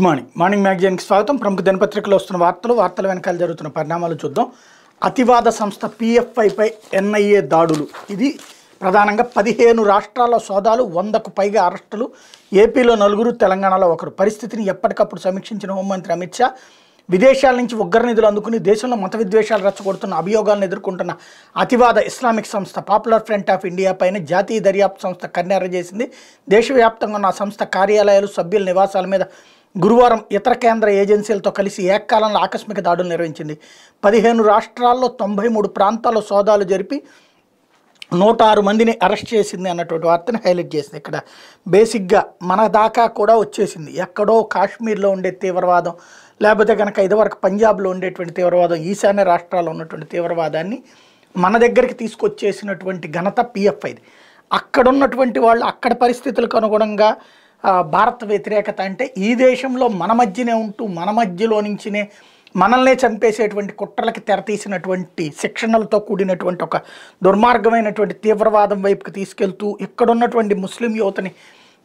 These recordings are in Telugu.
Good morning. మార్నింగ్ మ్యాగజైన్కి స్వాగతం. ప్రముఖ దినపత్రికలో వస్తున్న వార్తలు వార్తల వెనకాల జరుగుతున్న పరిణామాలు చూద్దాం. అతివాద సంస్థ పిఎఫ్ఐపై ఎన్ఐఏ దాడులు. ఇది ప్రధానంగా పదిహేను రాష్ట్రాల సోదాలు వందకు పైగా అరెస్టులు. ఏపీలో నలుగురు తెలంగాణలో ఒకరు. పరిస్థితిని ఎప్పటికప్పుడు సమీక్షించిన హోంమంత్రి అమిత్ షా విదేశాల నుంచి ఉగ్ర నిధులు అందుకుని దేశంలో మత విద్వేషాలు రెచ్చగొడుతున్న అభియోగాలను ఎదుర్కొంటున్న అతివాద ఇస్లామిక్ సంస్థ పాపులర్ ఫ్రంట్ ఆఫ్ ఇండియా పైన జాతీయ దర్యాప్తు సంస్థ కన్నెర చేసింది. దేశవ్యాప్తంగా ఉన్న ఆ సంస్థ కార్యాలయాలు సభ్యుల నివాసాల మీద గురువారం ఇతర కేంద్ర ఏజెన్సీలతో కలిసి ఏకకాలంలో ఆకస్మిక దాడులు నిర్వహించింది. పదిహేను రాష్ట్రాల్లో తొంభై మూడు ప్రాంతాల్లో సోదాలు జరిపి నూట ఆరు మందిని అరెస్ట్ చేసింది అన్నటువంటి వార్తను హైలైట్ చేసింది. ఇక్కడ బేసిక్గా మన దాకా కూడా వచ్చేసింది. ఎక్కడో కాశ్మీర్లో ఉండే తీవ్రవాదం లేకపోతే కనుక ఇదివరకు పంజాబ్లో ఉండేటువంటి తీవ్రవాదం ఈశాన్య రాష్ట్రాల్లో ఉన్నటువంటి తీవ్రవాదాన్ని మన దగ్గరికి తీసుకొచ్చేసినటువంటి ఘనత పిఎఫ్ఐది అక్కడ ఉన్నటువంటి వాళ్ళు అక్కడ పరిస్థితులకు అనుగుణంగా భారత వ్యతిరేకత అంటే ఈ దేశంలో మన మధ్యనే ఉంటూ మన మధ్యలో నుంచినే మనల్నే చంపేసేటువంటి కుట్రలకి తెరతీసినటువంటి శిక్షణలతో కూడినటువంటి ఒక దుర్మార్గమైనటువంటి తీవ్రవాదం వైపుకి తీసుకెళ్తూ ఇక్కడున్నటువంటి ముస్లిం యువతని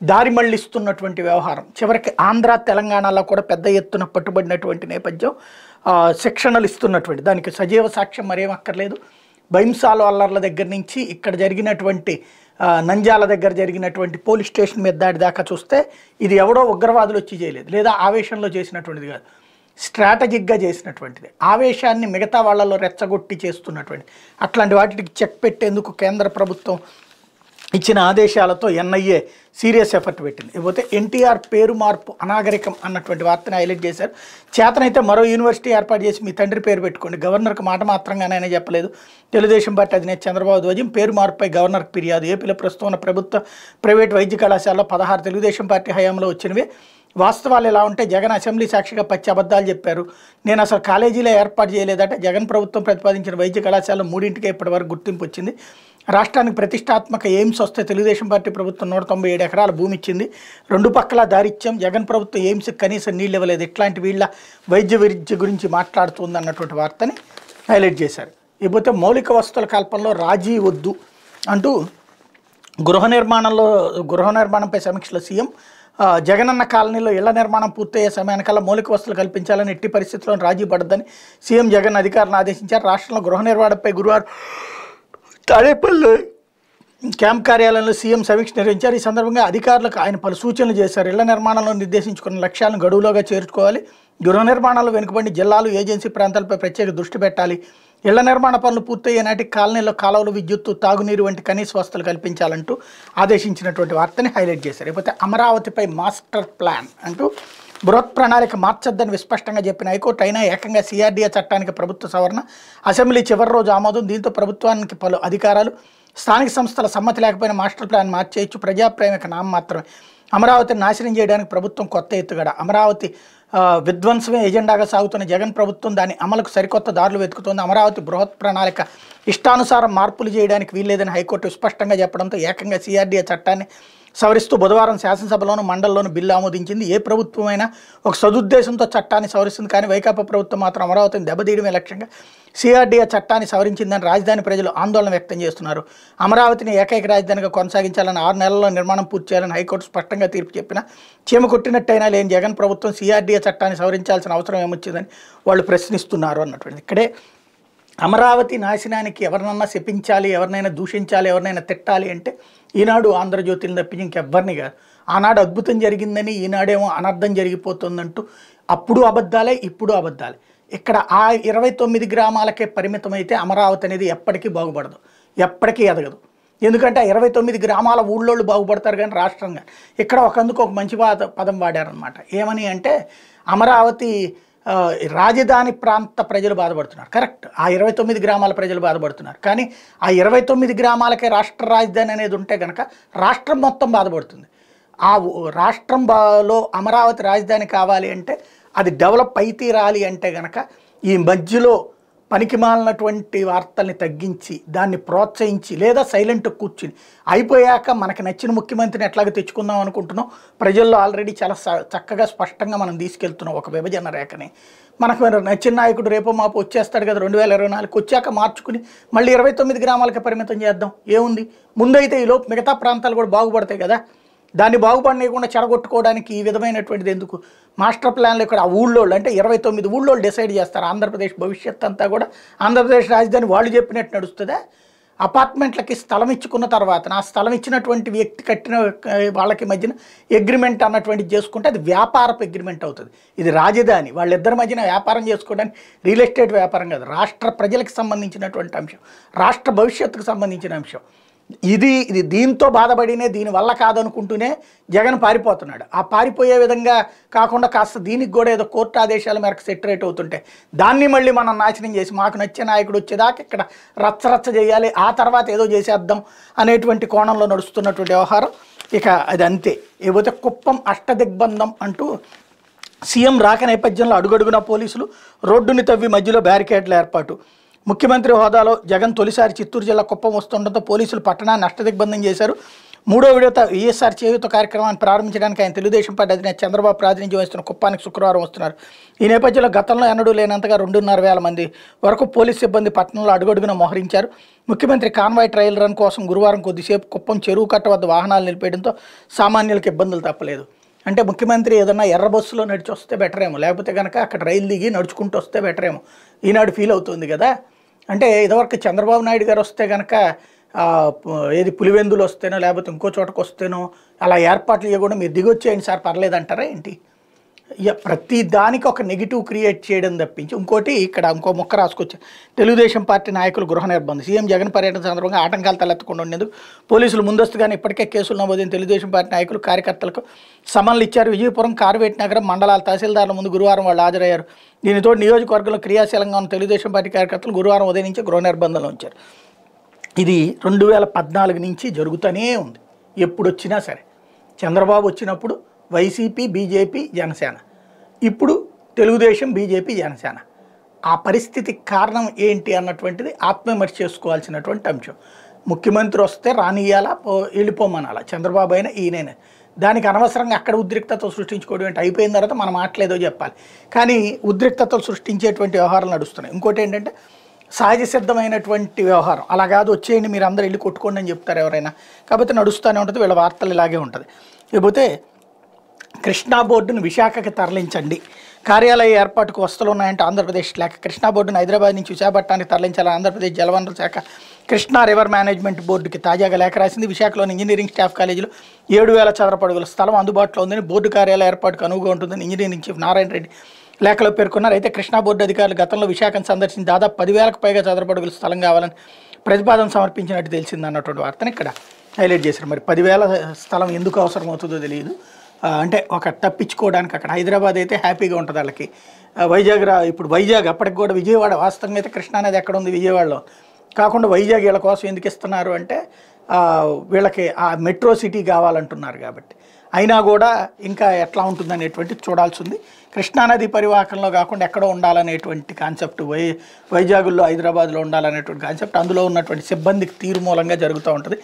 దారి మళ్ళిస్తున్నటువంటి వ్యవహారం. చివరికి ఆంధ్ర తెలంగాణలో కూడా పెద్ద ఎత్తున పట్టుబడినటువంటి నేపథ్యం శిక్షణలు ఇస్తున్నటువంటి దానికి సజీవ సాక్ష్యం మరేం అక్కర్లేదు. అల్లర్ల దగ్గర నుంచి ఇక్కడ జరిగినటువంటి నంజాల దగ్గర జరిగినటువంటి పోలీస్ స్టేషన్ మీద దాడి దాకా చూస్తే ఇది ఎవడో ఉగ్రవాదులు వచ్చి చేయలేదు. లేదా ఆవేశంలో చేసినటువంటిది కాదు. స్ట్రాటజిక్గా చేసినటువంటిది. ఆవేశాన్ని మిగతా వాళ్ళలో రెచ్చగొట్టి చేస్తున్నటువంటి అట్లాంటి వాటికి చెక్ పెట్టేందుకు కేంద్ర ప్రభుత్వం ఇచ్చిన ఆదేశాలతో ఎన్ఐఏ సీరియస్ ఎఫర్ట్ పెట్టింది. ఇకపోతే ఎన్టీఆర్ పేరు మార్పు అనాగరికం అన్నటువంటి వార్తను హైలైట్ చేశారు. చేతనైతే మరో యూనివర్సిటీ ఏర్పాటు చేసి మీ తండ్రి పేరు పెట్టుకోండి. గవర్నర్కి మాట మాత్రంగానైనా చెప్పలేదు. తెలుగుదేశం పార్టీ అధినేత చంద్రబాబు ధ్వజం పేరు మార్పుపై గవర్నర్కి ఫిర్యాదు. ఏపీలో ప్రస్తుతం ఉన్న ప్రభుత్వ ప్రైవేట్ వైద్య కళాశాలలో పదహారు తెలుగుదేశం పార్టీ హయాంలో వచ్చినవి. వాస్తవాలు ఎలా ఉంటే జగన్ అసెంబ్లీ సాక్షిగా పచ్చి అబద్ధాలు చెప్పారు. నేను అసలు కాలేజీలో ఏర్పాటు చేయలేదంటే. జగన్ ప్రభుత్వం ప్రతిపాదించిన వైద్య కళాశాల మూడింటికే ఇప్పటివరకు గుర్తింపు వచ్చింది. రాష్ట్రానికి ప్రతిష్టాత్మక ఎయిమ్స్ వస్తే తెలుగుదేశం పార్టీ ప్రభుత్వం నూట తొంభై ఏడు ఎకరాల భూమి ఇచ్చింది. రెండు పక్కల దారిత్యం జగన్ ప్రభుత్వం ఎయిమ్స్ కనీసం నీళ్ళు ఇవ్వలేదు. ఇట్లాంటి వీళ్ళ వైద్య విద్య గురించి మాట్లాడుతుంది అన్నటువంటి వార్తని హైలైట్ చేశారు. ఇకపోతే మౌలిక వసతుల కల్పనలో రాజీ వద్దు అంటూ గృహ నిర్మాణంలో గృహ నిర్మాణంపై సమీక్షలో సీఎం జగనన్న కాలనీలో ఇళ్ళ నిర్మాణం పూర్తయ్యే సమయానికల్లా మౌలిక వసతులు కల్పించాలని ఎట్టి పరిస్థితుల్లో రాజీ పడద్దని సీఎం జగన్ అధికారులను ఆదేశించారు. రాష్ట్రంలో గృహ నిర్మాణంపై గురువారం తాడేపల్లి క్యాంప్ కార్యాలయంలో సీఎం సమీక్ష నిర్వహించారు. ఈ సందర్భంగా అధికారులకు ఆయన పలు సూచనలు చేశారు. ఇళ్ళ నిర్మాణంలో నిర్దేశించుకున్న లక్ష్యాలను గడువులోగా చేర్చుకోవాలి. గృహ నిర్మాణాలు వెనుకబడి జిల్లాలు ఏజెన్సీ ప్రాంతాలపై ప్రత్యేక దృష్టి పెట్టాలి. ఇళ్ళ నిర్మాణ పనులు పూర్తయ్యే నాటికి కాలనీలో కాలువలు విద్యుత్తు తాగునీరు వంటి కనీస వసతులు కల్పించాలంటూ ఆదేశించినటువంటి వార్తని హైలైట్ చేశారు. లేకపోతే అమరావతిపై మాస్టర్ ప్లాన్ అంటూ బృహత్ ప్రణాళిక మార్చొద్దని విస్పష్టంగా చెప్పిన హైకోర్టు అయినా ఏకంగా సిఆర్డీఏ చట్టానికి ప్రభుత్వ సవరణ అసెంబ్లీ చివరి రోజు ఆమోదం దీంతో ప్రభుత్వానికి పలు అధికారాలు స్థానిక సంస్థల సమ్మతి లేకపోయినా మాస్టర్ ప్లాన్ మార్చేయచ్చు. ప్రజాప్రేమిక నామం మాత్రమే. అమరావతిని నాశనం చేయడానికి ప్రభుత్వం కొత్త ఎత్తుగడ. అమరావతి విధ్వంసమే ఎజెండాగా సాగుతున్న జగన్ ప్రభుత్వం దాని అమలుకు సరికొత్త దారులు వెతుకుతోంది. అమరావతి బృహత్ ప్రణాళిక ఇష్టానుసారం మార్పులు చేయడానికి వీల్లేదని హైకోర్టు స్పష్టంగా చెప్పడంతో ఏకంగా సిఆర్డీఏ చట్టాన్ని సవరిస్తూ బుధవారం శాసనసభలోను మండలిలోను బిల్లు ఆమోదించింది. ఏ ప్రభుత్వమైనా ఒక సదుద్దేశంతో చట్టాన్ని సవరిస్తుంది కానీ వైకాపా ప్రభుత్వం మాత్రం అమరావతిని దెబ్బతీయడమే లక్ష్యంగా సిఆర్డీఏ చట్టాన్ని సవరించిందని రాజధాని ప్రజలు ఆందోళన వ్యక్తం చేస్తున్నారు. అమరావతిని ఏకైక రాజధానిగా కొనసాగించాలని ఆరు నెలల్లో నిర్మాణం పూర్తి చేయాలని హైకోర్టు స్పష్టంగా తీర్పు చెప్పిన చీమ కొట్టినట్టయినా లేని జగన్ ప్రభుత్వం సిఆర్డీఏ చట్టాన్ని సవరించాల్సిన అవసరం ఏమొచ్చిందని వాళ్ళు ప్రశ్నిస్తున్నారు అన్నటువంటిది. ఇక్కడే అమరావతి నాశనానికి ఎవరినన్నా శపించాలి ఎవరినైనా దూషించాలి ఎవరినైనా తిట్టాలి అంటే ఈనాడు ఆంధ్రజ్యోతిని తప్పించి ఇంకెవ్వరిని కాదు. ఆనాడు అద్భుతం జరిగిందని ఈనాడేమో అనర్థం జరిగిపోతుందంటూ అప్పుడు అబద్ధాలే ఇప్పుడు అబద్ధాలే. ఇక్కడ ఆ ఇరవై తొమ్మిది గ్రామాలకే పరిమితమైతే అమరావతి అనేది ఎప్పటికీ బాగుపడదు. ఎప్పటికీ ఎదగదు. ఎందుకంటే ఆ ఇరవై తొమ్మిది గ్రామాల ఊళ్ళోళ్ళు బాగుపడతారు కానీ రాష్ట్రంగా ఇక్కడ ఒకందుకు ఒక మంచి పద పదం వాడారనమాట ఏమని అంటే అమరావతి రాజధాని ప్రాంత ప్రజలు బాధపడుతున్నారు. కరెక్ట్. ఆ ఇరవై తొమ్మిది గ్రామాల ప్రజలు బాధపడుతున్నారు. కానీ ఆ ఇరవై తొమ్మిది గ్రామాలకే రాష్ట్ర రాజధాని అనేది ఉంటే కనుక రాష్ట్రం మొత్తం బాధపడుతుంది. ఆ రాష్ట్రం బాలో అమరావతి రాజధాని కావాలి అంటే అది డెవలప్ అయి తీరాలి అంటే కనుక ఈ మధ్యలో పనికిమాలినటువంటి వార్తల్ని తగ్గించి దాన్ని ప్రోత్సహించి లేదా సైలెంట్ కూర్చుని అయిపోయాక మనకు నచ్చిన ముఖ్యమంత్రిని ఎట్లాగ తెచ్చుకుందాం అనుకుంటున్నాం. ప్రజల్లో ఆల్రెడీ చాలా స- చక్కగా స్పష్టంగా మనం తీసుకెళ్తున్నాం ఒక విభజన రేఖని. మనకు నచ్చిన నాయకుడు రేపో మాపు వచ్చేస్తాడు కదా రెండు వేల ఇరవై నాలుగు వచ్చాక మార్చుకుని మళ్ళీ ఇరవై తొమ్మిది గ్రామాలకి పరిమితం చేద్దాం. ఏముంది? ముందైతే ఈలోపు మిగతా ప్రాంతాలు కూడా బాగుపడతాయి కదా. దాన్ని బాగుపడనీయకుండా చెడగొట్టుకోవడానికి ఈ విధమైనటువంటిది ఎందుకు? మాస్టర్ ప్లాన్లు ఇక్కడ ఆ ఊళ్ళోళ్ళు అంటే ఇరవై తొమ్మిది ఊళ్ళోళ్ళు డిసైడ్ చేస్తారు. ఆంధ్రప్రదేశ్ భవిష్యత్ అంతా కూడా ఆంధ్రప్రదేశ్ రాజధాని వాళ్ళు చెప్పినట్టు నడుస్తుందా? అపార్ట్మెంట్లకి స్థలం ఇచ్చుకున్న తర్వాత ఆ స్థలం ఇచ్చినటువంటి వ్యక్తి కట్టిన వాళ్ళకి మధ్యన అగ్రిమెంట్ అన్నటువంటిది చేసుకుంటే అది వ్యాపారపు అగ్రిమెంట్ అవుతుంది. ఇది రాజధాని. వాళ్ళిద్దరి మధ్యన వ్యాపారం చేసుకోవడానికి రియల్ ఎస్టేట్ వ్యాపారం కాదు రాష్ట్ర ప్రజలకు సంబంధించినటువంటి అంశం రాష్ట్ర భవిష్యత్తుకు సంబంధించిన అంశం. ఇది ఇది దీంతో బాధపడినే దీని వల్ల కాదనుకుంటూనే జగన్ పారిపోతున్నాడు. ఆ పారిపోయే విధంగా కాకుండా కాస్త దీనికి కూడా ఏదో కోర్టు ఆదేశాల మేరకు సెటరేట్ అవుతుంటే దాన్ని మళ్ళీ మనం నాశనం చేసి మాకు నచ్చే నాయకుడు వచ్చేదాకా ఇక్కడ రచ్చరచ్చ చేయాలి ఆ తర్వాత ఏదో చేసేద్దాం అనేటువంటి కోణంలో నడుస్తున్నటువంటి వ్యవహారం. ఇక అది అంతే ఇకపోతే కుప్పం అష్టదిగ్బంధం అంటూ సీఎం రాక నేపథ్యంలో అడుగడుగున పోలీసులు రోడ్డుని తవ్వి మధ్యలో బ్యారికేడ్ల ఏర్పాటు. ముఖ్యమంత్రి హోదాలో జగన్ తొలిసారి చిత్తూరు జిల్లా కుప్పం వస్తుండటంతో పోలీసులు పట్టణాన్ని అష్టదిగ్బంధం చేశారు. మూడో విడత ఈఎస్ఆర్ చేయూత కార్యక్రమాన్ని ప్రారంభించడానికి ఆయన తెలుగుదేశం పార్టీ అధినేత చంద్రబాబు ప్రాతినిధ్యం వహిస్తున్న కుప్పానికి శుక్రవారం వస్తున్నారు. ఈ నేపథ్యంలో గతంలో ఎన్నడూ లేనంతగా రెండున్నర వేల మంది వరకు పోలీస్ సిబ్బంది పట్టణంలో అడుగడుగున మోహరించారు. ముఖ్యమంత్రి కాన్వాయ్ ట్రయల్ రన్ కోసం గురువారం కొద్దిసేపు కుప్పం చెరువు కట్ట వద్ద వాహనాలు నిలిపేయడంతో సామాన్యులకు ఇబ్బందులు తప్పలేదు. అంటే ముఖ్యమంత్రి ఏదన్నా ఎర్ర బస్సులో నడిచి వస్తే బెటర్ ఏమో లేకపోతే కనుక అక్కడ రైలు దిగి నడుచుకుంటూ వస్తే బెటర్ ఏమో ఈనాడు ఫీల్ అవుతుంది కదా. అంటే ఇదివరకు చంద్రబాబు నాయుడు గారు వస్తే కనుక ఏది పులివెందులు వస్తేనో లేకపోతే ఇంకో చోటకు వస్తేనో అలా ఏర్పాట్లు చేయకుండా మీరు దిగొచ్చేయండి సార్ పర్లేదంటారా ఏంటి? ప్రతి దానికి ఒక నెగిటివ్ క్రియేట్ చేయడం తప్పించి ఇంకోటి ఇక్కడ ఇంకో ముక్క రాసుకొచ్చారు తెలుగుదేశం పార్టీ నాయకులు గృహ నిర్బంధం. సీఎం జగన్ పర్యటన సందర్భంగా ఆటంకాలు తలెత్తకుండా ఉండేందుకు పోలీసులు ముందస్తుగానే ఇప్పటికే కేసులు నమోదైన తెలుగుదేశం పార్టీ నాయకులు కార్యకర్తలకు సమన్లు ఇచ్చారు. విజయపురం కార్వేట్ నగరం మండలాల తహసీల్దారుల ముందు గురువారం వాళ్ళు హాజరయ్యారు. దీనితో నియోజకవర్గంలో క్రియాశీలంగా ఉన్న తెలుగుదేశం పార్టీ కార్యకర్తలు గురువారం ఉదయం నుంచి గృహ నిర్బంధంలో ఉంచారు. ఇది రెండు వేల పద్నాలుగు నుంచి జరుగుతూనే ఉంది. ఎప్పుడు వచ్చినా సరే. చంద్రబాబు వచ్చినప్పుడు వైసీపీ బీజేపీ జనసేన. ఇప్పుడు తెలుగుదేశం బీజేపీ జనసేన. ఆ పరిస్థితికి కారణం ఏంటి అన్నటువంటిది ఆత్మవిమర్శ చేసుకోవాల్సినటువంటి అంశం. ముఖ్యమంత్రి వస్తే రానియాలా పో వెళ్ళిపోమనాలా? చంద్రబాబు అయినా ఈయనైనా. దానికి అనవసరంగా అక్కడ ఉద్రిక్తత సృష్టించుకోవడం ఏంటి? అయిపోయిన తర్వాత మనం మాట్లాడేదో చెప్పాలి. కానీ ఉద్రిక్తతలు సృష్టించేటువంటి వ్యవహారాలు నడుస్తున్నాయి. ఇంకోటి ఏంటంటే సహజ సిద్ధమైనటువంటి వ్యవహారం. అలా కాదు వచ్చేయండి మీరు అందరూ వెళ్ళి కొట్టుకోండి అని చెప్తారు ఎవరైనా. కాకపోతే నడుస్తూనే ఉంటుంది వీళ్ళ వార్తలు ఇలాగే ఉంటుంది. లేకపోతే కృష్ణా బోర్డును విశాఖకి తరలించండి. కార్యాలయ ఏర్పాటుకు వస్తువులు ఉన్నాయంటే ఆంధ్రప్రదేశ్ లేక కృష్ణా బోర్డును హైదరాబాద్ నుంచి విశాఖపట్నానికి తరలించాలని ఆంధ్రప్రదేశ్ జలవనరుల శాఖ కృష్ణా రివర్ మేనేజ్మెంట్ బోర్డుకి తాజాగా లేఖ రాసింది. విశాఖలోని ఇంజనీరింగ్ స్టాఫ్ కాలేజీలో ఏడు వేల చదరపడుగుల స్థలం అందుబాటులో ఉందని బోర్డు కార్యాలయ ఏర్పాటుకు అనువుగా ఉంటుందని ఇంజనీరింగ్ చీఫ్ నారాయణ రెడ్డి లేఖలో పేర్కొన్నారు. అయితే కృష్ణా బోర్డు అధికారులు గతంలో విశాఖను సందర్శించి దాదాపు పదివేలకు పైగా చదరపడుగుల స్థలం కావాలని ప్రతిపాదన సమర్పించినట్టు తెలిసింది అన్నటువంటి వార్తను ఇక్కడ హైలైట్ చేశారు. మరి పదివేల స్థలం ఎందుకు అవసరం అవుతుందో తెలియదు. అంటే ఒక తప్పించుకోవడానికి అక్కడ హైదరాబాద్ అయితే హ్యాపీగా ఉంటుంది వాళ్ళకి. వైజాగ్ రా ఇప్పుడు వైజాగ్ అప్పటికి కూడా విజయవాడ వాస్తవంగా అయితే కృష్ణానది ఎక్కడ ఉంది విజయవాడలో. కాకుండా వైజాగ్ వీళ్ళ కోసం ఎందుకు ఇస్తున్నారు అంటే వీళ్ళకి ఆ మెట్రో సిటీ కావాలంటున్నారు కాబట్టి. అయినా కూడా ఇంకా ఎట్లా ఉంటుంది అనేటువంటి చూడాల్సి ఉంది కృష్ణానది పరివాహకంలో కాకుండా ఎక్కడో ఉండాలనేటువంటి కాన్సెప్ట్ వై వైజాగ్లో హైదరాబాద్లో ఉండాలనేటువంటి కాన్సెప్ట్ అందులో ఉన్నటువంటి సిబ్బందికి తీరు మూలంగా జరుగుతూ ఉంటుంది.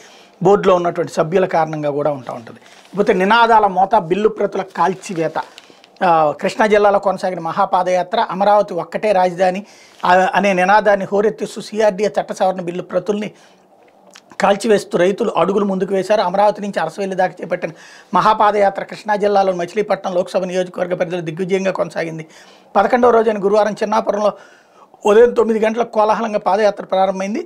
బోర్డులో ఉన్నటువంటి సభ్యుల కారణంగా కూడా ఉంటూ ఉంటుంది. ఇకపోతే నినాదాల మోత బిల్లు ప్రతుల కాల్చివేత. కృష్ణా జిల్లాలో కొనసాగిన మహాపాదయాత్ర అమరావతి ఒక్కటే రాజధాని. అనే నినాదాన్ని హోరెత్తిస్తూ సిఆర్డీఏ చట్ట సవరణ బిల్లు ప్రతుల్ని కాల్చివేస్తూ రైతులు అడుగులు ముందుకు వేశారు. అమరావతి నుంచి అరసవెల్లి దాకా చేపట్టిన మహాపాదయాత్ర కృష్ణా జిల్లాలో మచిలీపట్నం లోక్సభ నియోజకవర్గ పరిధిలో దిగ్విజయంగా కొనసాగింది. పదకొండవ రోజైన గురువారం చిన్నాపురంలో ఉదయం తొమ్మిది గంటలకు కోలాహలంగా పాదయాత్ర ప్రారంభమైంది.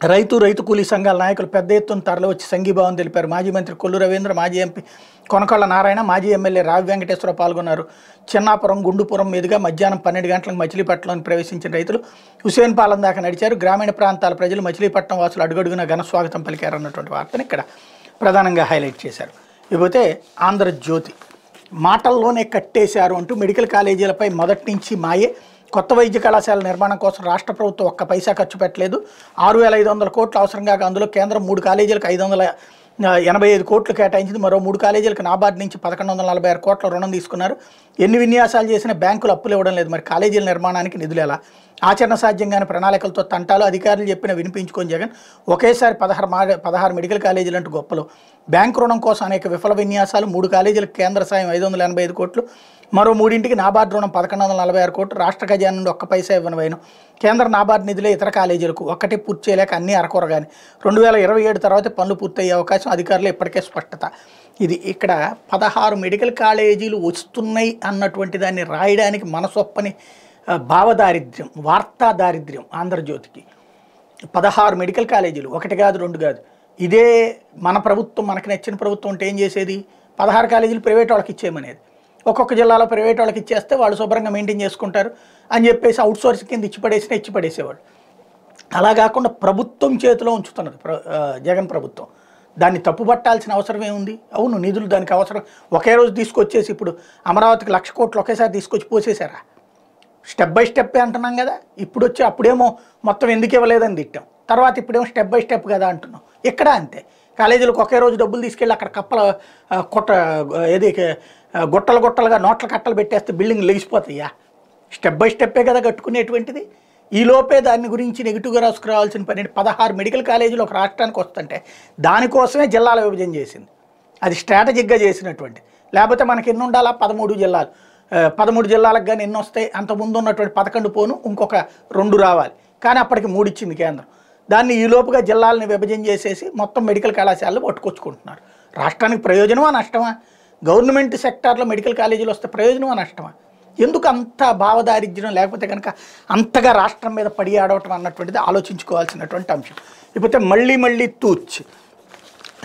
రైతు రైతు కూలీ సంఘాల నాయకులు పెద్ద ఎత్తున తరలివచ్చి సంఘీభావం తెలిపారు. మాజీ మంత్రి కొల్లు రవీంద్ర మాజీ ఎంపీ కొనకళ్ళ నారాయణ మాజీ ఎమ్మెల్యే రావి వెంకటేశ్వర పాల్గొన్నారు. చిన్నాపురం గుండుపురం మీదుగా మధ్యాహ్నం పన్నెండు గంటలకు మచిలీపట్నంలోని ప్రవేశించిన రైతులు హుసేన్పాలెం దాకా నడిచారు. గ్రామీణ ప్రాంతాల ప్రజలు మచిలీపట్నం వాసులు అడుగడుగున ఘన పలికారన్నటువంటి వార్తను ఇక్కడ ప్రధానంగా హైలైట్ చేశారు. ఇకపోతే ఆంధ్రజ్యోతి మాటల్లోనే కట్టేశారు అంటూ మెడికల్ కాలేజీలపై మొదటి నుంచి మాయే కొత్త వైద్య కళాశాల నిర్మాణం కోసం రాష్ట్ర ప్రభుత్వం ఒక్క పైసా ఖర్చు పెట్టలేదు. ఆరు వేల ఐదు వందల కోట్లు అవసరం కాక అందులో కేంద్రం మూడు కాలేజీలకు ఐదు వందల ఎనభై ఐదు కోట్లు కేటాయించింది. మరో మూడు కాలేజీలకు నాబార్డు నుంచి పదకొండు వందల నలభై ఆరు కోట్ల రుణం తీసుకున్నారు. ఎన్ని విన్యాసాలు చేసినా బ్యాంకులు అప్పులు ఇవ్వడం లేదు. మరి కాలేజీల నిర్మాణానికి నిధులు ఎలా? ఆచరణ సాధ్యంగానే ప్రణాళికలతో తంటాలు అధికారులు చెప్పిన వినిపించుకొని జగన్ ఒకేసారి పదహారు మా పదహారు మెడికల్ కాలేజీలు అంటూ గొప్పలు. బ్యాంకు రుణం కోసం అనేక విఫల విన్యాసాలు మూడు కాలేజీలకు కేంద్ర సాయం ఐదు వందల ఎనభై ఐదు కోట్లు మరో మూడింటికి నాబార్డు రుణం పదకొండు వందల నలభై ఆరు కోట్లు రాష్ట్ర ఖజానా నుండి ఒక్క పైసా ఇవ్వని వైను. కేంద్ర నాబార్డు నిధులే ఇతర కాలేజీలకు ఒక్కటి పూర్తి చేయలేక అన్నీ అరకొరగాని. రెండు వేల ఇరవై ఏడు తర్వాత పనులు పూర్తయ్యే అవకాశం అధికారులు ఇప్పటికే స్పష్టత. ఇది ఇక్కడ పదహారు మెడికల్ కాలేజీలు వస్తున్నాయి అన్నటువంటి దాన్ని రాయడానికి మనసొప్పని భావదారిద్ర్యం వార్తా దారిద్ర్యం ఆంధ్రజ్యోతికి. పదహారు మెడికల్ కాలేజీలు ఒకటి కాదు రెండు కాదు. ఇదే మన ప్రభుత్వం మనకు నచ్చిన ప్రభుత్వం ఉంటే ఏం చేసేది? పదహారు కాలేజీలు ప్రైవేట్ వాళ్ళకి ఇచ్చేయమనేది. ఒక్కొక్క జిల్లాలో ప్రైవేట్ వాళ్ళకి ఇచ్చేస్తే వాళ్ళు శుభ్రంగా మెయింటైన్ చేసుకుంటారు అని చెప్పేసి అవుట్ సోర్స్ కింద ఇచ్చి ఇచ్చిపడేసేవాడు ఇచ్చి అలా కాకుండా ప్రభుత్వం చేతిలో ఉంచుతున్నది జగన్ ప్రభుత్వం. దాన్ని తప్పుపట్టాల్సిన అవసరం ఏముంది? అవును నిధులు దానికి అవసరం. ఒకే రోజు తీసుకొచ్చేసి ఇప్పుడు అమరావతికి లక్ష కోట్లు ఒకేసారి తీసుకొచ్చి పోసేశారా? స్టెప్ బై స్టెప్ అంటున్నాం కదా. ఇప్పుడు వచ్చి అప్పుడేమో మొత్తం ఎందుకు ఇవ్వలేదని తిట్టాం. తర్వాత ఇప్పుడేమో స్టెప్ బై స్టెప్ కదా అంటున్నాం. ఇక్కడ అంతే. కాలేజీలకు ఒకే రోజు డబ్బులు తీసుకెళ్ళి అక్కడ కప్పల కొట్ట ఏది గుట్టలు గుట్టలుగా నోట్ల కట్టలు పెట్టేస్తే బిల్డింగ్ లెగిసిపోతాయా? స్టెప్ బై స్టెప్పే కదా కట్టుకునేటువంటిది. ఈ లోపే దాని గురించి నెగిటివ్గా రాసుకురావాల్సిన పని పదహారు మెడికల్ కాలేజీలు ఒక రాష్ట్రానికి వస్తుంటే దానికోసమే జిల్లాల విభజన చేసింది. అది స్ట్రాటజిక్గా చేసినటువంటి లేకపోతే మనకి ఎన్ని ఉండాలా? పదమూడు జిల్లాలు. పదమూడు జిల్లాలకు కానీ ఎన్ని వస్తాయి అంతకుముందు ఉన్నటువంటి పదకొండు పోను ఇంకొక రెండు రావాలి. కానీ అప్పటికి మూడు ఇచ్చింది కేంద్రం. దాన్ని ఈ లోపుగా జిల్లాలని విభజన చేసేసి మొత్తం మెడికల్ కళాశాలలు పట్టుకొచ్చుకుంటున్నారు. రాష్ట్రానికి ప్రయోజనమా నష్టమా? గవర్నమెంట్ సెక్టార్లో మెడికల్ కాలేజీలు వస్తే ప్రయోజనమా నష్టమా? ఎందుకు అంత భావదారిద్ర్యం లేకపోతే కనుక అంతగా రాష్ట్రం మీద పడి ఆడవటం అన్నటువంటిది ఆలోచించుకోవాల్సినటువంటి అంశం. ఇకపోతే మళ్ళీ మళ్ళీ తూచ్.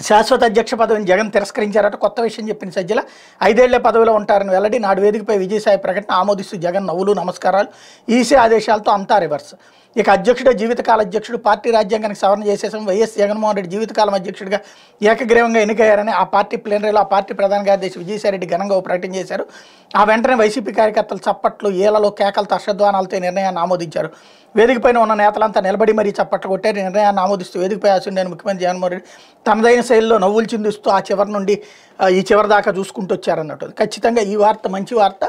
శాశ్వత అధ్యక్ష పదవిని జగన్ తిరస్కరించారట. కొత్త విషయం చెప్పిన సజ్జల ఐదేళ్ళ పదవిలో ఉంటారని వెల్లడి నాడు వేదికపై విజయసాయి ప్రకటన ఆమోదిస్తూ జగన్ నవ్వులు నమస్కారాలు ఈసీ ఆదేశాలతో అంతా రివర్స్. ఇక అధ్యక్షుడే జీవితకాల అధ్యక్షుడు పార్టీ రాజ్యాంగానికి సవరణ చేసేసాం వైఎస్ జగన్మోహన్ రెడ్డి జీవితకాలం అధ్యక్షుడిగా ఏకగ్రీవంగా ఎన్నికయ్యారని ఆ పార్టీ ప్లేనరీలో ఆ పార్టీ ప్రధాన కార్యదర్శి విజయసాయిరెడ్డి ఘనంగా ప్రకటన చేశారు. ఆ వెంటనే వైసీపీ కార్యకర్తలు చప్పట్లు ఏలలో కేకలతో హర్షధ్వానాలతో నిర్ణయాన్ని ఆమోదించారు. వేదికపైన ఉన్న నేతలంతా నిలబడి మరీ చప్పట్లు కొట్టారు. నిర్ణయాన్ని ఆమోదిస్తూ వేదికపై ఆశుండని ముఖ్యమంత్రి జగన్మోహన్ రెడ్డి తనదైన శైలిలో నవ్వులు చిందిస్తూ ఆ చివరి నుండి ఈ చివరి దాకా చూసుకుంటూ వచ్చారన్నట్టు ఖచ్చితంగా ఈ వార్త మంచి వార్త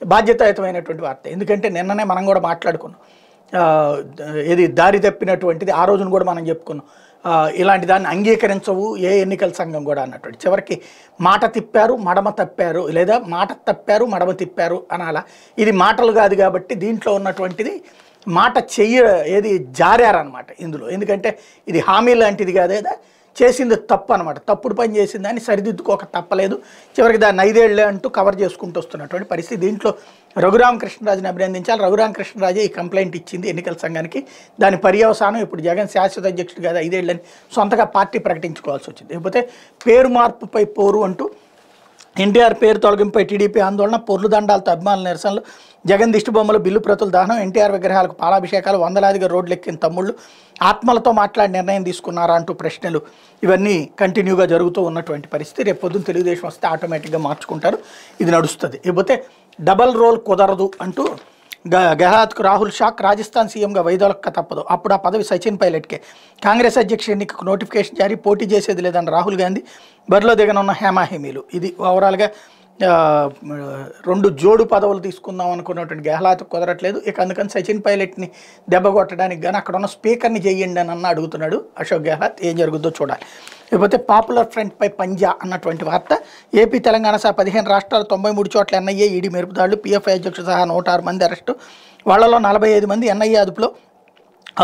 బాధ్యతాయుతమైనటువంటి వార్త. ఎందుకంటే నిన్ననే మనం కూడా మాట్లాడుకున్నాం. ఏది దారి తప్పినటువంటిది ఆ రోజున కూడా మనం చెప్పుకున్నాం. ఇలాంటి దాన్ని అంగీకరించవు ఏ ఎన్నికల సంఘం కూడా అన్నటువంటి. చివరికి మాట తిప్పారు మడమ తప్పారు లేదా మాట తప్పారు మడమ తిప్పారు అనాలా. ఇది మాటలు కాదు కాబట్టి దీంట్లో ఉన్నటువంటిది మాట చెయ్య ఏది జారారనమాట ఇందులో. ఎందుకంటే ఇది హామీ లాంటిది కాదేదా చేసింది తప్పు అనమాట తప్పుడు పని చేసింది సరిదిద్దుకోక తప్పలేదు. చివరికి దాన్ని ఐదేళ్ళే అంటూ కవర్ చేసుకుంటూ వస్తున్నటువంటి పరిస్థితి. దీంట్లో రఘురామకృష్ణరాజుని అభినందించాలి. రఘురామకృష్ణరాజే ఈ కంప్లైంట్ ఇచ్చింది ఎన్నికల సంఘానికి. దాని పర్యవసానం ఇప్పుడు జగన్ శాశ్వత అధ్యక్షుడు కాదు ఐదేళ్ళని సొంతగా పార్టీ ప్రకటించుకోవాల్సి వచ్చింది. లేకపోతే పేరు మార్పుపై పోరు అంటూ ఎన్టీఆర్ పేరు తొలగింపై టీడీపీ ఆందోళన పొర్లు దండాలతో అభిమానుల నిరసనలు. జగన్ దిష్టి బొమ్మలు బిల్లు ప్రతుల దహనం ఎన్టీఆర్ విగ్రహాలకు పాలాభిషేకాలు వందలాదిగా రోడ్లెక్కిన తమ్ముళ్ళు ఆత్మలతో మాట్లాడి నిర్ణయం తీసుకున్నారా అంటూ ప్రశ్నలు. ఇవన్నీ కంటిన్యూగా జరుగుతూ ఉన్నటువంటి పరిస్థితి. రేపు పొద్దున్న తెలుగుదేశం వస్తే ఆటోమేటిక్గా మార్చుకుంటారు. ఇది నడుస్తుంది. ఇకపోతే డబల్ రోల్ కుదరదు అంటూ గ- గెహ్లాత్కు రాహుల్ షాక్ రాజస్థాన్ సీఎంగా వైదొలక్క తప్పదు. అప్పుడు ఆ పదవి సచిన్ పైలట్కే. కాంగ్రెస్ అధ్యక్ష ఎన్నికకు నోటిఫికేషన్ జారీ పోటీ చేసేది లేదని రాహుల్ గాంధీ బరిలో దిగనున్న హేమాహేమీలు ఇది ఓవరాల్గా రెండు జోడు పదవులు తీసుకుందాం అనుకున్నటువంటి గెహ్లాత్ కుదరట్లేదు. ఇక అందుకని సచిన్ పైలట్ని దెబ్బ కొట్టడానికి కానీ అక్కడ ఉన్న స్పీకర్ని చేయండి అని అన్న అడుగుతున్నాడు అశోక్ గెహ్లాత్ ఏం జరుగుద్దో చూడాలి. లేకపోతే పాపులర్ ఫ్రంట్పై పంజా అన్నటువంటి వార్త. ఏపీ తెలంగాణ సహా పదిహేను రాష్ట్రాలు తొంభై మూడు చోట్ల ఎన్ఐఏ ఈడీ మెరుపుదాడులు పీఎఫ్ఐ అధ్యక్షుడు సహా నూట ఆరు మంది అరెస్టు. వాళ్ళలో నలభై ఐదు మంది ఎన్ఐఏ అదుపులో.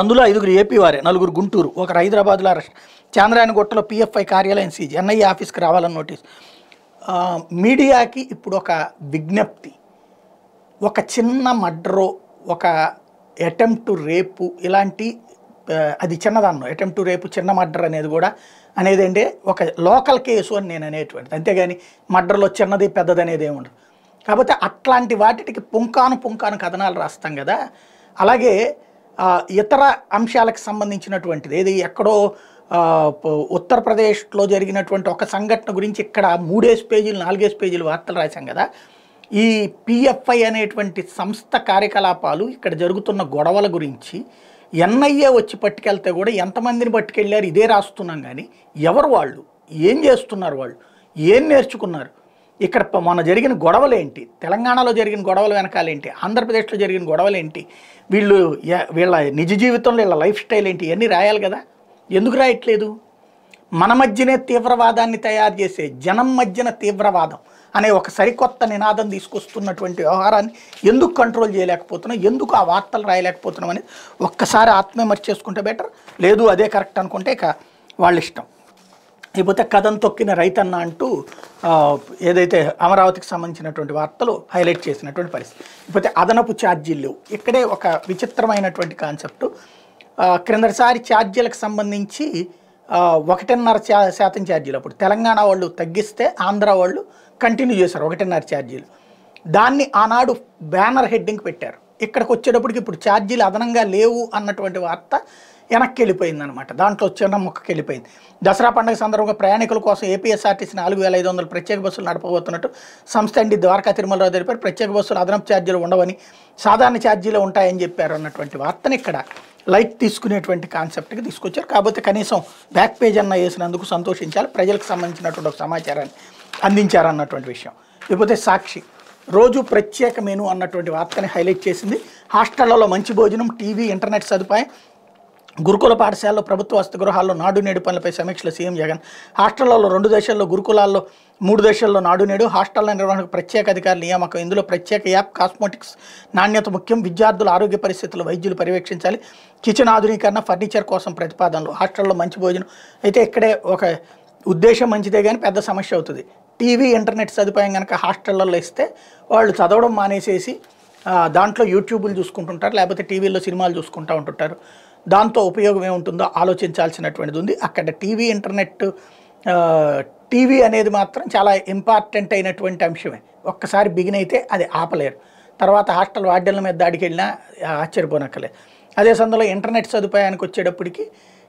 అందులో ఐదుగురు ఏపీ వారే నలుగురు గుంటూరు ఒకరు హైదరాబాద్లో అరెస్ట్. చాంద్రాయణగుట్టలో పీఎఫ్ఐ కార్యాలయం సీజీ ఎన్ఐఏ ఆఫీస్కి రావాలని నోటీస్. మీడియాకి ఇప్పుడు ఒక విజ్ఞప్తి. ఒక చిన్న మడ్రో ఒక అటెంప్ట్ రేపు ఇలాంటి అది చిన్నదన్ను. అటెంప్ట్ రేపు చిన్న మర్డర్ అనేది కూడా అనేది అంటే ఒక లోకల్ కేసు అని నేను అనేటువంటిది. అంతేగాని మర్డర్లో చిన్నది పెద్దది అనేది ఏమి ఉండదు. కాకపోతే అట్లాంటి వాటికి పుంకాను పుంకాను కథనాలు రాస్తాం కదా. అలాగే ఇతర అంశాలకు సంబంధించినటువంటిది. ఏది ఎక్కడో ఉత్తరప్రదేశ్లో జరిగినటువంటి ఒక సంఘటన గురించి ఇక్కడ మూడేసి పేజీలు నాలుగేసి పేజీలు వార్తలు రాశాం కదా. ఈ పిఎఫ్ఐ అనేటువంటి సంస్థ కార్యకలాపాలు ఇక్కడ జరుగుతున్న గొడవల గురించి ఎన్ఐఏ వచ్చి పట్టుకెళ్తే కూడా ఎంతమందిని పట్టుకెళ్ళారు ఇదే రాస్తున్నాం కానీ ఎవరు వాళ్ళు? ఏం చేస్తున్నారు వాళ్ళు? ఏం నేర్చుకున్నారు? ఇక్కడ మన మొన్న జరిగిన గొడవలేంటి? తెలంగాణలో జరిగిన గొడవల వెనకాలేంటి? ఆంధ్రప్రదేశ్లో జరిగిన గొడవలు ఏంటి వీళ్ళు వీళ్ళ నిజ జీవితంలో వీళ్ళ లైఫ్ స్టైల్ ఏంటి? ఇవన్నీ రాయాలి కదా? ఎందుకు రాయట్లేదు? మన మధ్యనే తీవ్రవాదాన్ని తయారు చేసే జనం మధ్యన తీవ్రవాదం అనే ఒక సరికొత్త నినాదం తీసుకొస్తున్నటువంటి వ్యవహారాన్ని ఎందుకు కంట్రోల్ చేయలేకపోతున్నాం? ఎందుకు ఆ వార్తలు రాయలేకపోతున్నాం అనేది ఒక్కసారి ఆత్మవిమర్శ చేసుకుంటే బెటర్ లేదు అదే కరెక్ట్ అనుకుంటే ఇక వాళ్ళ ఇష్టం. లేకపోతే కథం తొక్కిన రైతన్న అంటూ ఏదైతే అమరావతికి సంబంధించినటువంటి వార్తలు హైలైట్ చేసినటువంటి పరిస్థితి. లేకపోతే అదనపు ఛార్జీలు లేవు. ఇక్కడే ఒక విచిత్రమైనటువంటి కాన్సెప్ట్ క్రిందటిసారి ఛార్జీలకు సంబంధించి ఒకటిన్నర శాతం ఛార్జీలు అప్పుడు. తెలంగాణ వాళ్ళు తగ్గిస్తే ఆంధ్ర వాళ్ళు కంటిన్యూ చేశారు ఒకటిన్నర ఛార్జీలు. దాన్ని ఆనాడు బ్యానర్ హెడ్డింగ్ పెట్టారు. ఇక్కడికి వచ్చేటప్పటికి ఇప్పుడు ఛార్జీలు అదనంగా లేవు అన్నటువంటి వార్త వెనక్కి వెళ్ళిపోయింది అనమాట దాంట్లో చిన్న ముక్కకి వెళ్ళిపోయింది. దసరా పండుగ సందర్భంగా ప్రయాణికుల కోసం ఏపీఎస్ఆర్టీసీ నాలుగు వేల ఐదు వందల ప్రత్యేక బస్సులు నడపబోతున్నట్టు సంస్థ అండి ద్వారకా తిరుమలరావు తెలిపారు. ప్రత్యేక బస్సులు అదనపు ఛార్జీలు ఉండవని సాధారణ ఛార్జీలు ఉంటాయని చెప్పారు అన్నటువంటి వార్తని ఇక్కడ లైట్ తీసుకునేటువంటి కాన్సెప్ట్కి తీసుకొచ్చారు. కాకపోతే కనీసం బ్యాక్ పేజ్ అన్న వేసినందుకు సంతోషించాలి. ప్రజలకు సంబంధించినటువంటి ఒక సమాచారాన్ని అందించారన్నటువంటి విషయం. లేకపోతే సాక్షి రోజు ప్రత్యేక మెను అన్నటువంటి వార్తని హైలైట్ చేసింది. హాస్టళ్ళలో మంచి భోజనం టీవీ ఇంటర్నెట్ సదుపాయం గురుకుల పాఠశాలలో ప్రభుత్వ వసతి గృహాల్లో నాడు నేడు పనులపై సమీక్షలు సీఎం జగన్. హాస్టళ్ళలో రెండు దశల్లో గురుకులాల్లో మూడు దశల్లో నాడు నేడు. హాస్టళ్ళ నిర్వహణకు ప్రత్యేక అధికారుల నియామకం. ఇందులో ప్రత్యేక యాప్ కాస్మోటిక్స్ నాణ్యత ముఖ్యం. విద్యార్థుల ఆరోగ్య పరిస్థితులు వైద్యులు పర్యవేక్షించాలి. కిచెన్ ఆధునీకరణ ఫర్నిచర్ కోసం ప్రతిపాదనలు. హాస్టల్లో మంచి భోజనం. అయితే ఇక్కడే ఒక ఉద్దేశం మంచిదే కానీ పెద్ద సమస్య అవుతుంది. టీవీ ఇంటర్నెట్ సదుపాయం కనుక హాస్టళ్ళలో ఇస్తే వాళ్ళు చదవడం మానేసేసి దాంట్లో యూట్యూబ్లు చూసుకుంటుంటారు. లేకపోతే టీవీలో సినిమాలు చూసుకుంటూ ఉంటుంటారు. దాంతో ఉపయోగం ఏముంటుందో ఆలోచించాల్సినటువంటిది ఉంది. అక్కడ టీవీ ఇంటర్నెట్ టీవీ అనేది మాత్రం చాలా ఇంపార్టెంట్ అయినటువంటి అంశమే. ఒక్కసారి బిగిన్ అయితే అది ఆపలేరు. తర్వాత హాస్టల్ వార్డెన్ల మీద దాడికి వెళ్ళినా ఆశ్చర్యపోనక్కర్లేదు. అదే సందర్భంలో ఇంటర్నెట్ సదుపాయానికి వచ్చేటప్పటికి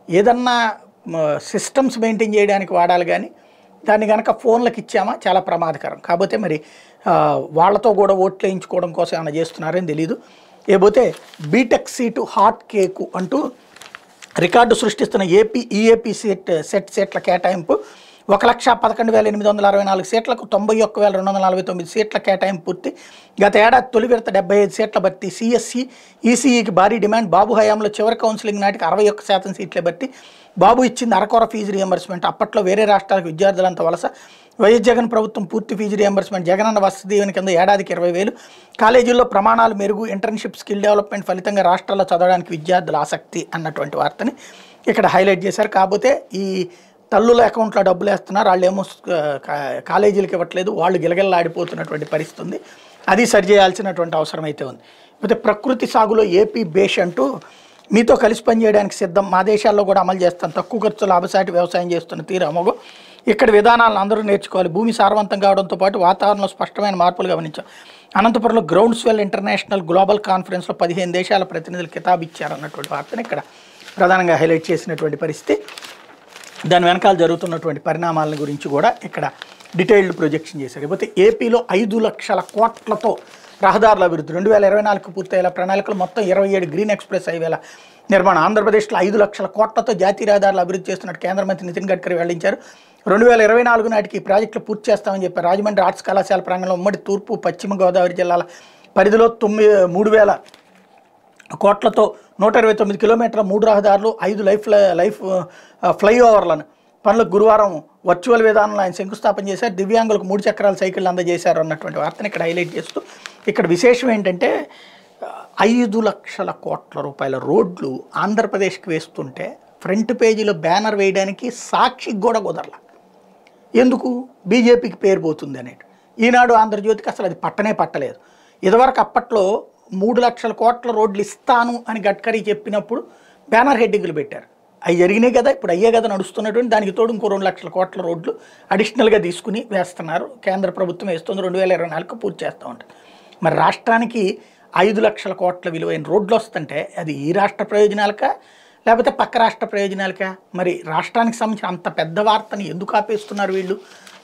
ఏదన్నా సిస్టమ్స్ మెయింటైన్ చేయడానికి వాడాలి కానీ దాన్ని కనుక ఫోన్లకు ఇచ్చామా చాలా ప్రమాదకరం. కాకపోతే మరి వాళ్ళతో కూడా ఓట్లు వేయించుకోవడం కోసం ఏమైనా చేస్తున్నారని తెలియదు ఏపోతే బీటెక్ సీటు హాట్ కేకు అంటూ రికార్డు సృష్టిస్తున్న ఏపీ ఈఏపీ సీట్ సెట్ సీట్ల కేటాయింపు ఒక లక్ష పదకొండు వేల ఎనిమిది వందల అరవై నాలుగు సీట్లకు తొంభై ఒక్క వేల రెండు వందల నలభై తొమ్మిది సీట్ల కేటాయింపు పూర్తి. గత ఏడాది తొలి విడత డెబ్బై ఐదు సీట్ల భర్తీ. సిఎస్సి ఈసీఈకి భారీ డిమాండ్. బాబు హయాంలో చివరి కౌన్సిలింగ్ నాటికి అరవై ఒక్క శాతం సీట్లే భర్తీ. బాబు ఇచ్చింది అరకొర ఫీజు రియంబర్స్మెంట్ అప్పట్లో వేరే రాష్ట్రాలకు విద్యార్థులంతా వలస వైఎస్ జగన్ ప్రభుత్వం పూర్తి ఫీజు రియంబర్స్మెంట్ జగనన్న వసతి దీవెన కింద ఏడాదికి ఇరవై వేలు. కాలేజీల్లో ప్రమాణాలు మెరుగు ఇంటర్న్షిప్ స్కిల్ డెవలప్మెంట్ ఫలితంగా రాష్ట్రాల్లో చదవడానికి విద్యార్థుల ఆసక్తి అన్నటువంటి వార్తని ఇక్కడ హైలైట్ చేశారు. కాకపోతే ఈ తల్లుల అకౌంట్లో డబ్బులు వేస్తున్నారు. వాళ్ళు ఏమో కా- కాలేజీలకు ఇవ్వట్లేదు. వాళ్ళు గిలగిల్లాడిపోతున్నటువంటి పరిస్థితి ఉంది. అది సరిచేయాల్సినటువంటి అవసరం అయితే ఉంది. అయితే ప్రకృతి సాగులో ఏపీ బేష్ అంటూ మీతో కలిసి పనిచేయడానికి సిద్ధం. మా దేశాల్లో కూడా అమలు చేస్తాం. తక్కువ ఖర్చు లాభసాటి వ్యవసాయం చేస్తున్న తీరామోగు ఇక్కడ విధానాలను అందరూ నేర్చుకోవాలి. భూమి సారవంతం కావడంతో పాటు వాతావరణంలో స్పష్టమైన మార్పులు గమనించాం. అనంతపురంలో గ్రౌండ్ స్వెల్ ఇంటర్నేషనల్ గ్లోబల్ కాన్ఫరెన్స్లో పదిహేను దేశాల ప్రతినిధులు కితాబు ఇచ్చారన్నటువంటి వార్తను ఇక్కడ ప్రధానంగా హైలైట్ చేసినటువంటి పరిస్థితి. దాని వెనకాల జరుగుతున్నటువంటి పరిణామాల గురించి కూడా ఇక్కడ డీటెయిల్డ్ ప్రొజెక్షన్ చేశారు. లేకపోతే ఏపీలో ఐదు లక్షల కోట్లతో రహదారుల అభివృద్ధి. రెండు వేల ఇరవై నాలుగు పూర్తయ్యేలా ప్రణాళికలు మొత్తం ఇరవై ఏడు గ్రీన్ ఎక్స్ప్రెస్ హైవేల నిర్మాణం. ఆంధ్రప్రదేశ్లో ఐదు లక్షల కోట్లతో జాతీయ రహదారులు అభివృద్ధి చేస్తున్నట్టు కేంద్ర మంత్రి నితిన్ గడ్కరీ వెల్లడించారు. రెండు వేల ఇరవై నాలుగు నాటికి ఈ ప్రాజెక్టులు పూర్తి చేస్తామని చెప్పారు. రాజమండ్రి ఆర్ట్స్ కళాశాల ప్రాంగణంలో ఉమ్మడి తూర్పు పశ్చిమ గోదావరి జిల్లాల పరిధిలో తొమ్మిది మూడు వేల కోట్లతో నూట ఇరవై తొమ్మిది కిలోమీటర్ల మూడు రహదారులు ఐదు లైఫ్ లైఫ్ ఫ్లైఓవర్లను పనులకు గురువారం వర్చువల్ విధానంలో ఆయన శంకుస్థాపన చేశారు. దివ్యాంగులకు మూడు చక్రాల సైకిళ్ళు అందజేశారు అన్నటువంటి వార్తను ఇక్కడ హైలైట్ చేస్తూ ఇక్కడ విశేషం ఏంటంటే ఐదు లక్షల కోట్ల రూపాయల రోడ్లు ఆంధ్రప్రదేశ్కి వేస్తుంటే ఫ్రంట్ పేజీలో బ్యానర్ వేయడానికి సాక్షికి కూడా కుదరల. ఎందుకు? బీజేపీకి పేరు పోతుంది అనేది. ఈనాడు ఆంధ్రజ్యోతికి అసలు అది పట్టనే పట్టలేదు. ఇదివరకు అప్పట్లో మూడు లక్షల కోట్ల రోడ్లు ఇస్తాను అని గడ్కరీ చెప్పినప్పుడు బ్యానర్ హెడ్డింగ్లు పెట్టారు. అవి జరిగినాయి కదా ఇప్పుడు అయ్యే కదా నడుస్తున్నటువంటి దానికి తోడు ఇంకో రెండు లక్షల కోట్ల రోడ్లు అడిషనల్గా తీసుకుని వేస్తున్నారు. కేంద్ర ప్రభుత్వం వేస్తుంది రెండు వేల ఇరవై నాలుగు పూర్తి చేస్తూ ఉంటుంది మరి రాష్ట్రానికి ఐదు లక్షల కోట్ల విలువైన రోడ్లు వస్తుంటే అది ఈ రాష్ట్ర ప్రయోజనాలకా? లేకపోతే పక్క రాష్ట్ర ప్రయోజనాలకా? మరి రాష్ట్రానికి సంబంధించిన అంత పెద్ద వార్తని ఎందుకు ఆపేస్తున్నారు వీళ్ళు?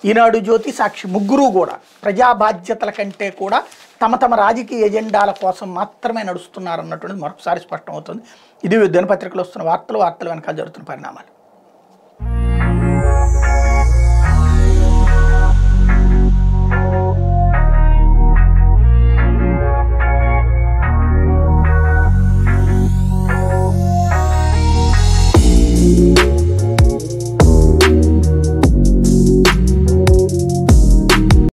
ఈనాడు జ్యోతి సాక్షి ముగ్గురు కూడా ప్రజా బాధ్యతల కంటే కూడా తమ తమ రాజకీయ ఎజెండాల కోసం మాత్రమే నడుస్తున్నారన్నటువంటిది మరొకసారి స్పష్టమవుతుంది. ఇది దినపత్రికలు వస్తున్న వార్తలు వార్తలు వెనకాల జరుగుతున్న పరిణామాలు.